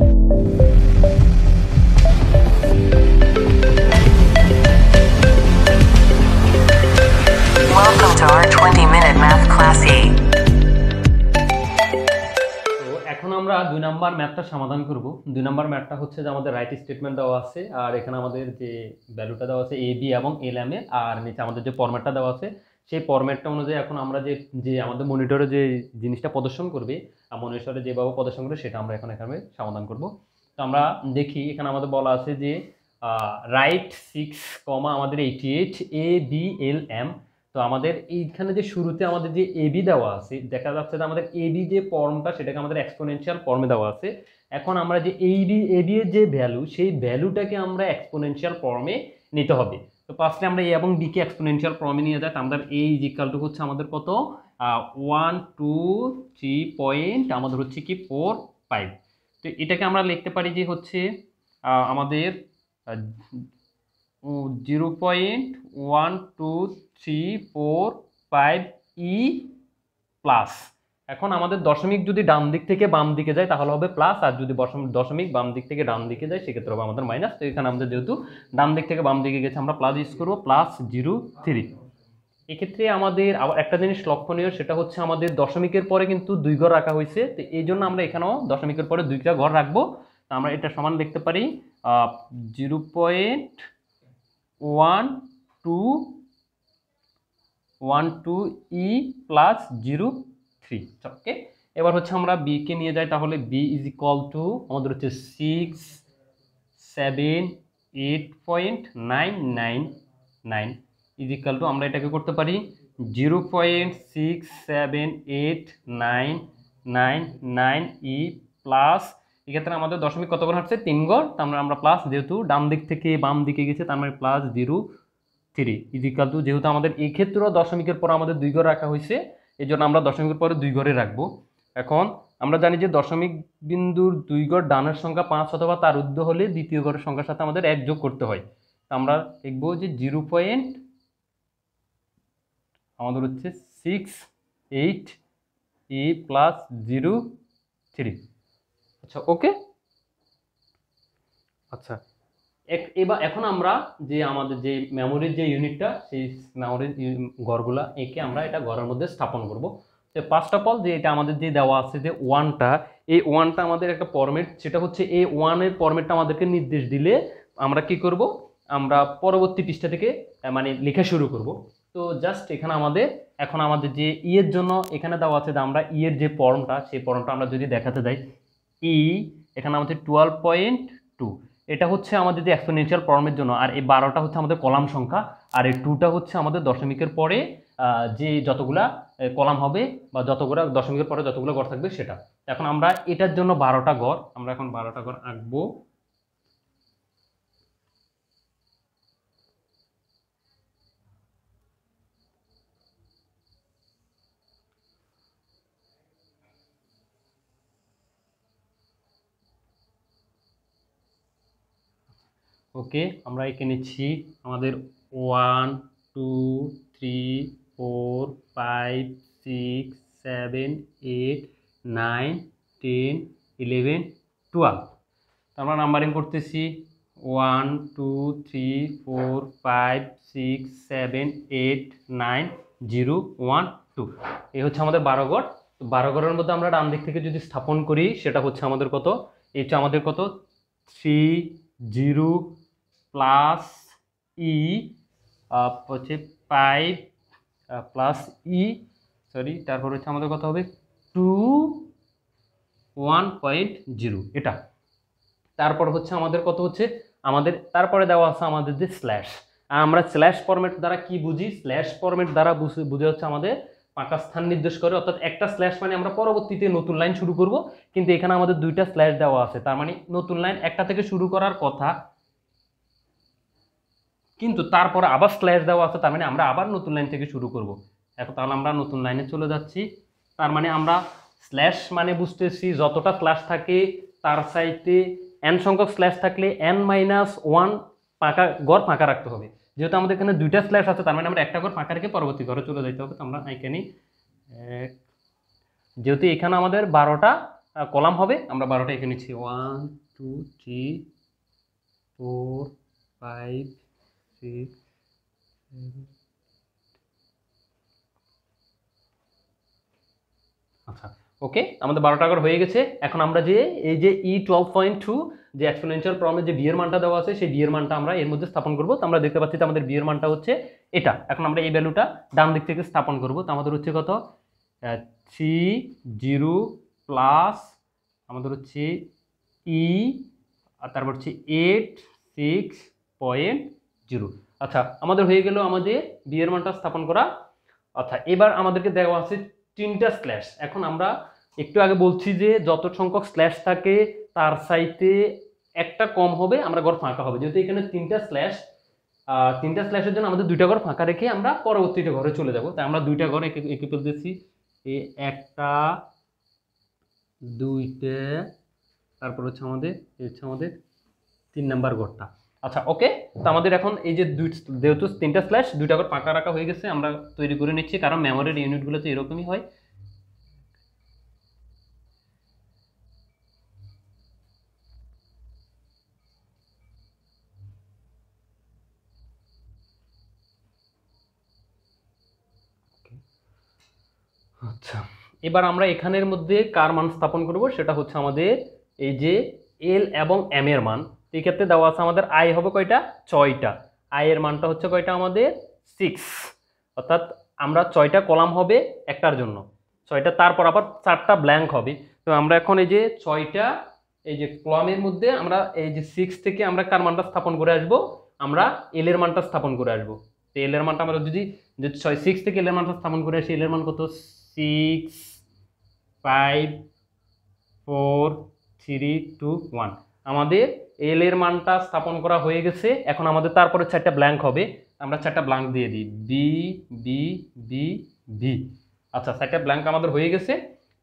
Welcome to our 20 minute math classy. তো এখন আমরা দুই নাম্বার ম্যাথটা সমাধান করব দুই নাম্বার ম্যাথটা হচ্ছে যে আমাদের রাইট স্টেটমেন্ট দেওয়া আছে, আর এখানে আমাদের যে ভ্যালুটা দেওয়া আছে এ বি এবং এল এম এ আর নিচে আমাদের যে ফরম্যাটটা দেওয়া আছে সেই ফরম্যাটটা অনুযায়ী এখন আমরা যে যে আমাদের মনিটরে যে জিনিসটা প্রদর্শন করবে মনিটরে যেভাবে প্রদর্শন করবে সেটা আমরা এখন এখানে সমাধান করব। তো আমরা দেখি, এখানে আমাদের বলা আছে যে রাইট সিক্স কমা আমাদের eighty eight A B L M তো আমাদের এইখানে যে শুরুতে আমাদের যে এবি দেওয়া আছে, দেখা যাচ্ছে যে আমাদের এবি যে ফর্মটা সেটাকে আমাদের এক্সপোনেনশিয়াল ফর্মে দেওয়া আছে। এখন আমরা যে এইবি এবি এর যে ভ্যালু সেই ভ্যালুটাকে আমরা এক্সপোনেনশিয়াল ফর্মে নিতে হবে। তো ফার্স্টে আমরা এ এবং বিকে এক্সপোনেনশিয়াল ফর্মে নিয়ে যাই আমাদের এই ইজিক্যালটু হচ্ছে আমাদের কত? ওয়ান টু থ্রি পয়েন্ট আমাদের হচ্ছে কি? ফোর ফাইভ তো এটাকে আমরা লিখতে পারি যে হচ্ছে আমাদের zero point one two three four five E plus এখন আমাদের দশমিক যদি ডান দিক থেকে বাম দিকে যায়, তাহলে হবে প্লাস আর যদি দশম- দশমিক বাম দিক থেকে ডান দিকে যায়, সেক্ষেত্রে হবে আমাদের মাইনাস তো এখানে আমাদের যেহেতু ডান দিক থেকে বাম দিকে গেছে, আমরা প্লাস ইউজ করব প্লাস জিরো থ্রি এক্ষেত্রে আমাদের একটা জিনিস লক্ষণীয়, সেটা হচ্ছে আমাদের দশমিকের পরে কিন্তু দুই ঘর রাখা হয়েছে। তো এই জন্য আমরা এখানেও দশমিকের পরে দুইটা ঘর রাখব। তো আমরা এটা সমান লিখতে পারি zero point one two one two E plus zero three okay এবার হচ্ছে আমরা বি কে নিয়ে যাই, তাহলে বি ইজ ইকুয়াল টু আমাদের হচ্ছে six seven eight point nine nine nine is equal to আমরা এটাকে করতে পারি zero point six seven eight nine nine nine E plus এক্ষেত্রে আমাদের দশমিক কত করে হচ্ছে তিন গড়, তার মানে আমরা প্লাস যেহেতু ডান দিক থেকে বাম দিকে গেছে, তার মানে plus zero three is equal to যেহেতু আমাদের এই ক্ষেত্রেও দশমিকের পর আমাদের দুই ঘর রাখা হয়েছে এই জন্য আমরা দশমিকের পরে দুই ঘরে রাখব। এখন আমরা জানি যে দশমিক বিন্দুর দুই ঘর ডানের সংখ্যা পাঁচ অথবা তার ঊর্ধ্ব হলে দ্বিতীয় ঘরের সংখ্যার সাথে আমাদের এক যোগ করতে হয়। তো আমরা লিখব যে জিরো পয়েন্ট আমাদের হচ্ছে six eight E plus zero three. আচ্ছা ওকে? আচ্ছা এবার এখন আমরা যে আমাদের যে মেমোরির যে ইউনিটটা সেই মেমোরির ঘরগুলা এঁকে আমরা এটা ঘরের মধ্যে স্থাপন করব। তো ফার্স্ট অফ অল যে এটা আমাদের যে দেওয়া আছে যে ওয়ানটা এই ওয়ানটা আমাদের একটা ফরম্যাট সেটা হচ্ছে এই ওয়ানের ফরম্যাটটা আমাদেরকে নির্দেশ দিলে আমরা কি করব? আমরা পরবর্তী পৃষ্ঠা থেকে মানে লেখা শুরু করব। তো জাস্ট এখানে আমাদের, এখন আমাদের যে ইয়ের জন্য এখানে দেওয়া আছে যে আমরা ইয়ের যে ফর্মটা সেই ফর্মটা আমরা যদি দেখাতে যাই ই এখানে আমাদের টুয়েলভ পয়েন্ট টু এটা হচ্ছে আমাদের যে এক্সপোনেনশিয়াল প্রবলেমের জন্য, আর এই বারোটা হচ্ছে আমাদের কলাম সংখ্যা, আর এই টুটা হচ্ছে আমাদের দশমিকের পরে যে যতগুলা কলাম হবে, বা যতগুলা দশমিকের পরে যতগুলো গড় থাকবে সেটা। এখন আমরা এটার জন্য বারোটা গড়, আমরা এখন বারোটা গড় আঁকবো। ওকে, আমরা এঁকে নিচ্ছি আমাদের one, two, three, four, five, six, seven, eight, nine, ten, eleven, twelve. আমরা নাম্বারিং করতেছি। One, two, three, four, five, six, seven, eight, nine, zero, one, two. এই হচ্ছে আমাদের বারো তো বারো গড়ের মধ্যে আমরা ডান দিক থেকে যদি স্থাপন করি, সেটা হচ্ছে আমাদের কত? এটা আমাদের কত? থ্রি, জিরো প্লাস ই হচ্ছে ফাইভ প্লাস ই সরি তারপর হচ্ছে আমাদের কত হবে? টু ওয়ান পয়েন্ট জিরো এটা। তারপর হচ্ছে আমাদের কত হচ্ছে? আমাদের, তারপরে দেওয়া আছে আমাদের যে স্ল্যাশ আমরা স্ল্যাশ ফরম্যাট দ্বারা কি বুঝি? স্ল্যাশ ফরম্যাট দ্বারা বুঝে হচ্ছে আমাদের পাকা স্থান নির্দেশ করে। অর্থাৎ একটা স্ল্যাশ মানে আমরা পরবর্তীতে নতুন লাইন শুরু করব। কিন্তু এখানে আমাদের দুইটা স্ল্যাশ দেওয়া আছে। তার মানে নতুন লাইন একটা থেকে শুরু করার কথা কিন্তু তারপর আবার স্ল্যাশ দেওয়া আছে, তার মানে আমরা আবার নতুন লাইন থেকে শুরু করব। এখন তাহলে আমরা নতুন লাইনে চলে যাচ্ছি। তার মানে আমরা স্ল্যাশ মানে বুঝতেছি, যতটা স্ল্যাশ থাকে তার সাইডে এন সংখ্যক স্ল্যাশ থাকলে এন মাইনাস ওয়ান পাকা গড় ফাঁকা রাখতে হবে। যেহেতু আমাদের এখানে দুইটা স্ল্যাশ আছে, তার মানে আমরা একটা ঘর ফাঁকা রেখে পরবর্তী ঘরে চলে যেতে হবে। তো আমরা এখানে এক, যেহেতু এখানে আমাদের বারোটা কলাম হবে, আমরা বারোটা এখানে নিচ্ছি। One two three four five six আচ্ছা ওকে আমাদের বারোটা করে হয়ে গেছে। এখন আমরা যে, এই যে ই টুয়েলভ পয়েন্ট টু যে এক্সপোনেনশিয়াল প্রবলেমে যে বিয়ের মানটা দেওয়া আছে, সেই বিয়ের মানটা আমরা এর মধ্যে স্থাপন করব। তো আমরা দেখতে পাচ্ছি যে আমাদের বিয়ের মানটা হচ্ছে এটা। এখন আমরা এই ভ্যালুটা ডান দিক থেকে স্থাপন করব। তো আমাদের হচ্ছে কত? থ্রি জিরো প্লাস আমাদের হচ্ছে ই আর তারপর হচ্ছে এইট সিক্স পয়েন্ট জিরো আচ্ছা আমাদের হয়ে গেল আমাদের বিয়ের মানটা স্থাপন করা। আচ্ছা এবার আমাদেরকে দেওয়া আছে তিনটা স্ল্যাশ। এখন আমরা একটু আগে বলছি যে যত সংখ্যক স্ল্যাশ থাকে, তার সাইতে একটা কম হবে, আমরা ঘর ফাঁকা হবে। যেহেতু এখানে তিনটা স্ল্যাশ তিনটা স্ল্যাশের জন্য আমাদের দুইটা ঘর ফাঁকা রেখে আমরা পরবর্তীটা ঘরে চলে যাব। তাই আমরা দুইটা ঘর এঁকে এঁকে ফেলতেছি এই একটা, দুইটা, তারপর হচ্ছে আমাদের হচ্ছে আমাদের তিন নাম্বার ঘরটা। আচ্ছা ওকে তো আমাদের এখন এই যে দুই, যেহেতু তিনটা স্ল্যাশ দুইটা ঘর পাকা রাখা হয়ে গেছে, আমরা তৈরি করে নিচ্ছি, কারণ মেমোরির ইউনিটগুলো তো এরকমই হয়। আচ্ছা এবার আমরা এখানের মধ্যে কার মান স্থাপন করব? সেটা হচ্ছে আমাদের এই যে এল এবং এম এর মান। এই ক্ষেত্রে দেওয়া আছে আমাদের আই হবে কয়টা? ছয়টা। আই এর মানটা হচ্ছে কয়টা আমাদের? সিক্স অর্থাৎ আমরা ছয়টা কলাম হবে একটার জন্য। ছয়টা, তারপর আবার চারটা ব্ল্যাঙ্ক হবে। তো আমরা এখন এই যে ছয়টা, এই যে কলামের মধ্যে আমরা এই যে সিক্স থেকে আমরা কার মানটা স্থাপন করে আসব? আমরা এল এর মানটা স্থাপন করে আসব। তো এল এর মানটা আমরা যদি ছয় সিক্স থেকে এল এর মানটা স্থাপন করে আসি এল এর মান কত? Six five four three two one আমাদের এল এর মানটা স্থাপন করা হয়ে গেছে। এখন আমাদের তারপরে চারটা ব্ল্যাঙ্ক হবে। আমরা চারটা ব্ল্যাঙ্ক দিয়ে দিই। বি বি বি বি আচ্ছা চারটা ব্ল্যাঙ্ক আমাদের হয়ে গেছে।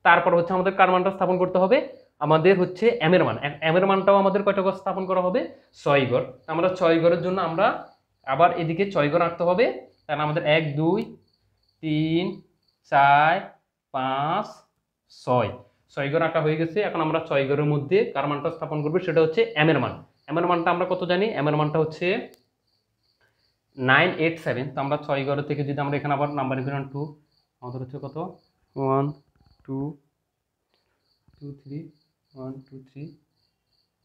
তারপর হচ্ছে আমাদের কার মানটা স্থাপন করতে হবে? আমাদের হচ্ছে এম এর মান। এম এর মানটাও আমাদের কয়টা ঘর স্থাপন করা হবে? ছয় ঘর আমরা ছয় ঘরের জন্য আমরা আবার এদিকে ছয় ঘর আঁকতে হবে। কারণ আমাদের এক, দুই, তিন, চার, পাঁচ, ছয়। ছয় ঘর আঁকা হয়ে গেছে, এখন আমরা ছয় ঘরের মধ্যে কার মানটা স্থাপন করব সেটা হচ্ছে এম এর মান। এম এর মানটা আমরা কত জানি? এম এর মানটা হচ্ছে নাইন এইট সেভেন তো আমরা ছয় ঘর থেকে যদি আমরা এখানে আবার নাম্বার ইকুয়াল টু আমাদের হচ্ছে কত? One two two three one two three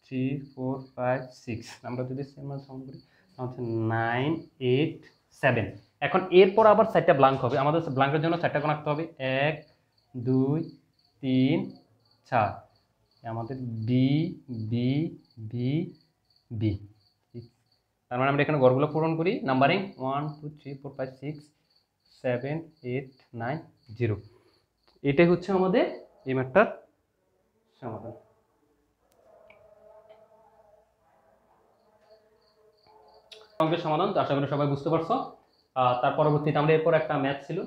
three four five six আমরা যদি সেম সাউন্ড করি হচ্ছে নাইন এইট সেভেন এখন এরপর আবার চারটা ব্লাঙ্ক হবে। আমাদের ব্লাঙ্কের জন্য চারটা কোন আঁকতে হবে। এক, দুই তিন, চার। আমাদের বি বি বি বি তার মানে আমরা এখানে গড়গুলো পূরণ করি। Numbering one two three four five six seven eight nine zero এটাই হচ্ছে আমাদের এই ম্যাটটার সমাধান। সমাধান তো আশা করি সবাই বুঝতে পারছ। তার পরবর্তীতে আমরা এরপর একটা ম্যাথ ছিল।